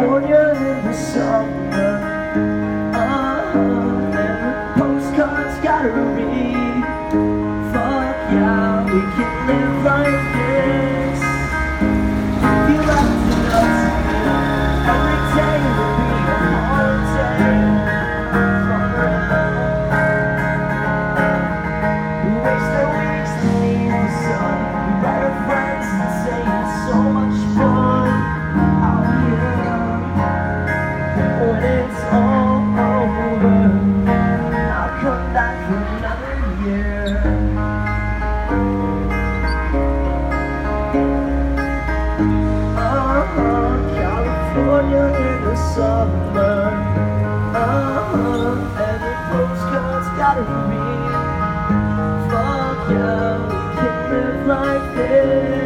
California in the summer. Uh -huh. And the postcards gotta read. It's all over, I'll come back for another year. Uh-huh, California in the summer. Uh-huh, gotta. Fuck yeah, we can live like this.